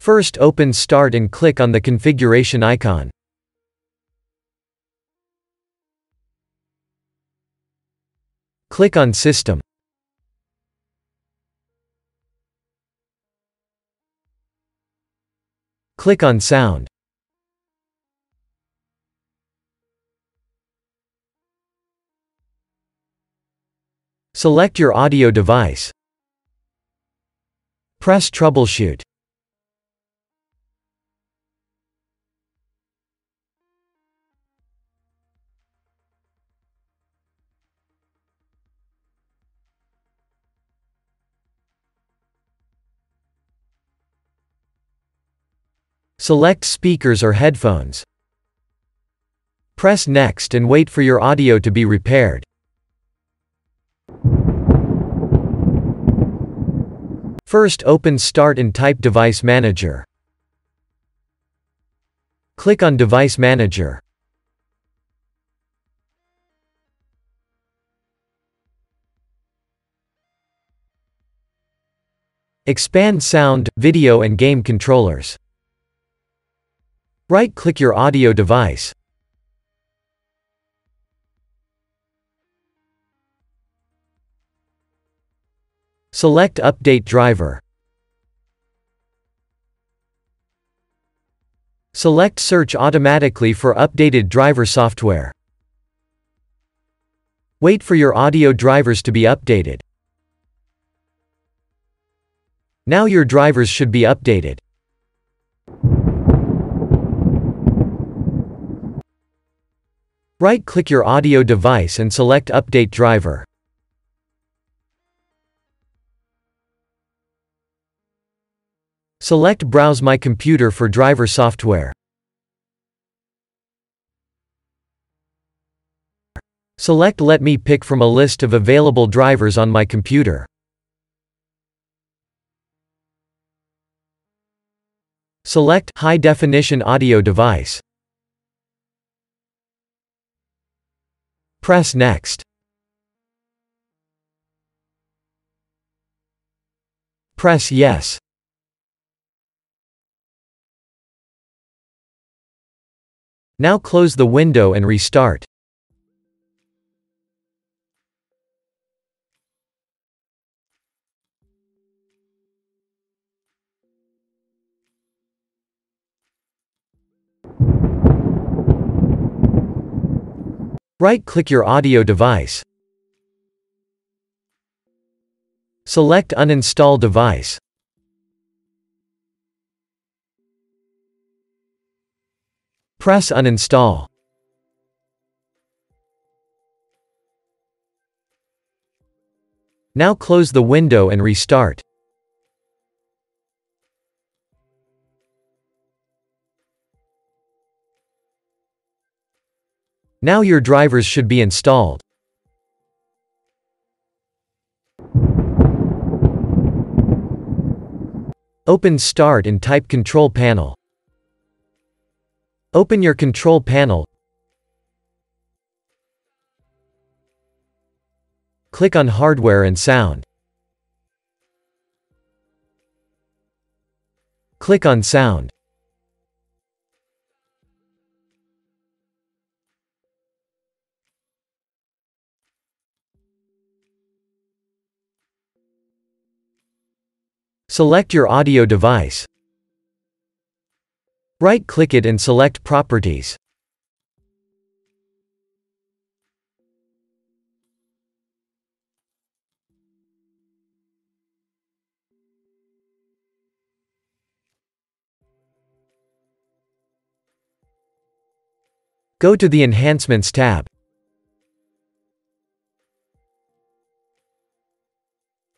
First open Start and click on the configuration icon. Click on System. Click on Sound. Select your audio device. Press Troubleshoot. Select speakers or headphones. Press Next and wait for your audio to be repaired. First open Start and type Device Manager. Click on Device Manager. Expand sound, video and game controllers. Right-click your audio device. Select Update Driver. Select Search automatically for updated driver software. Wait for your audio drivers to be updated. Now your drivers should be updated. Right-click your audio device and select Update Driver. Select Browse My Computer for driver software. Select Let me pick from a list of available drivers on my computer. Select High Definition Audio Device. Press Next. Press Yes. Now close the window and restart. Right-click your audio device. Select Uninstall device. Press Uninstall. Now close the window and restart. Now your drivers should be installed. Open Start and type Control Panel. Open your Control Panel. Click on Hardware and Sound. Click on Sound. Select your audio device. Right-click it and select Properties. Go to the Enhancements tab.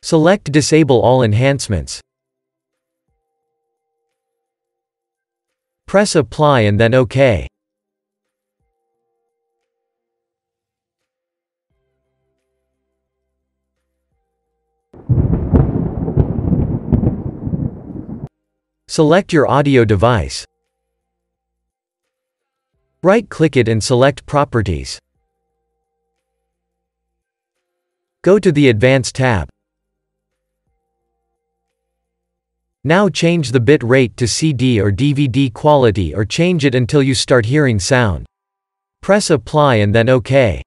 Select Disable all enhancements. Press Apply and then OK. Select your audio device. Right-click it and select Properties. Go to the Advanced tab. Now change the bit rate to CD or DVD quality or change it until you start hearing sound. Press apply and then OK.